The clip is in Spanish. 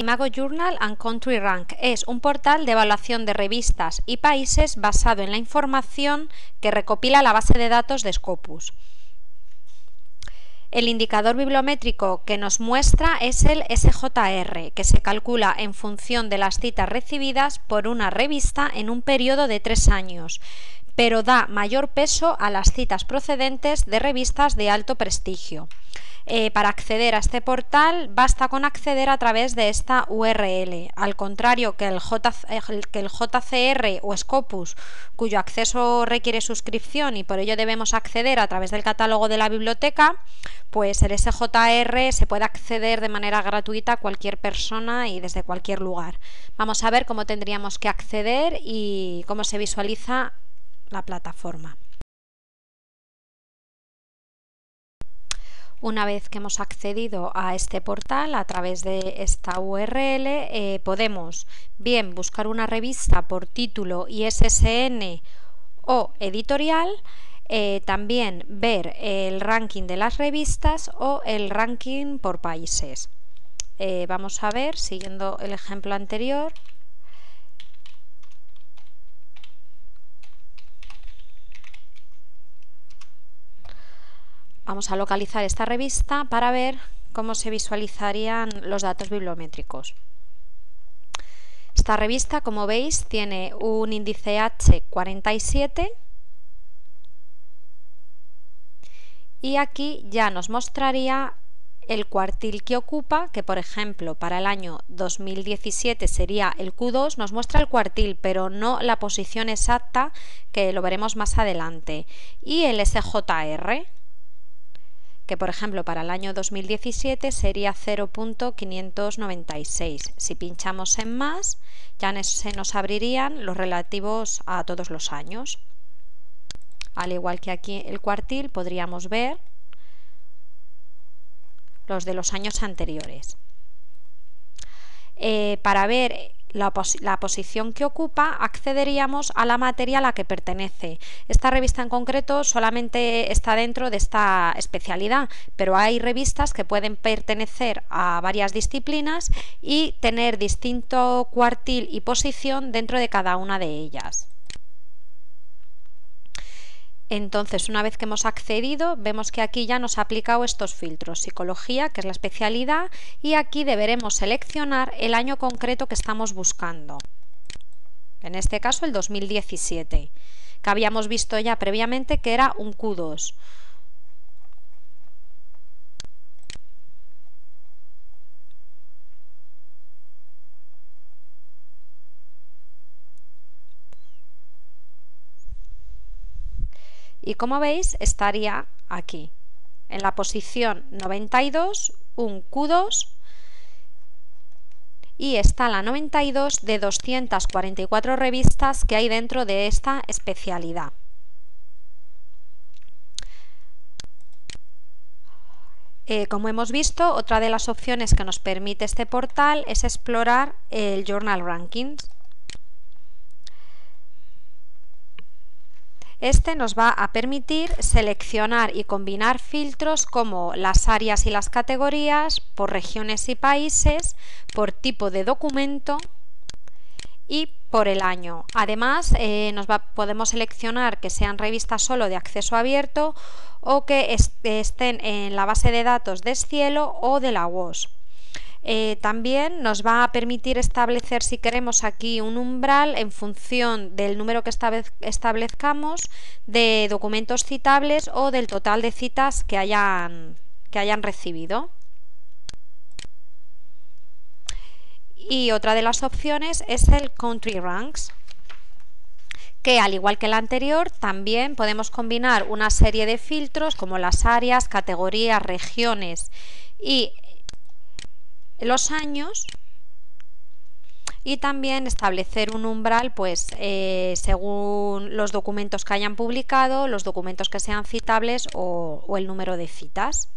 Imago Journal and Country Rank es un portal de evaluación de revistas y países basado en la información que recopila la base de datos de Scopus. El indicador bibliométrico que nos muestra es el SJR, que se calcula en función de las citas recibidas por una revista en un periodo de tres años, pero da mayor peso a las citas procedentes de revistas de alto prestigio. Eh, para acceder a este portal basta con acceder a través de esta URL, al contrario que el, que el JCR o Scopus, cuyo acceso requiere suscripción y por ello debemos acceder a través del catálogo de la biblioteca, pues el SJR se puede acceder de manera gratuita a cualquier persona y desde cualquier lugar. Vamos a ver cómo tendríamos que acceder y cómo se visualiza la plataforma. Una vez que hemos accedido a este portal a través de esta URL, eh, podemos bien buscar una revista por título ISSN o editorial, eh, también ver el ranking de las revistas o el ranking por países. Eh, vamos a ver, siguiendo el ejemplo anterior, Vamos a localizar esta revista para ver cómo se visualizarían los datos bibliométricos. Esta revista, como veis, tiene un índice H47 y aquí ya nos mostraría el cuartil que ocupa, que por ejemplo para el año 2017 sería el Q2, nos muestra el cuartil, pero no la posición exacta, que lo veremos más adelante. Y el SJR, que por ejemplo para el año 2017 sería 0.596. Si pinchamos en más, ya se nos abrirían los relativos a todos los años. Al igual que aquí el cuartil, podríamos ver los de los años anteriores. Eh, para ver la, posición que ocupa, accederíamos a la materia a la que pertenece. Esta revista en concreto solamente está dentro de esta especialidad, pero hay revistas que pueden pertenecer a varias disciplinas y tener distinto cuartil y posición dentro de cada una de ellas. Entonces, una vez que hemos accedido, vemos que aquí ya nos ha aplicado estos filtros, psicología, que es la especialidad, y aquí deberemos seleccionar el año concreto que estamos buscando. En este caso, el 2017, que habíamos visto ya previamente que era un Q2. Y como veis estaría aquí en la posición 92 un Q2 y está la 92 de 244 revistas que hay dentro de esta especialidad. Eh, como hemos visto, otra de las opciones que nos permite este portal es explorar el Journal Rankings. Este nos va a permitir seleccionar y combinar filtros como las áreas y las categorías, por regiones y países, por tipo de documento y por el año. Además, eh, nos podemos seleccionar que sean revistas solo de acceso abierto o que estén en la base de datos de Cielo o de la WOS. Eh, también nos va a permitir establecer si queremos aquí un umbral en función del número que establezcamos de documentos citables o del total de citas que hayan, que hayan recibido. Y otra de las opciones es el Country Ranks que al igual que el anterior también podemos combinar una serie de filtros como las áreas, categorías, regiones y los años y también establecer un umbral pues eh, según los documentos que hayan publicado, los documentos que sean citables o el número de citas.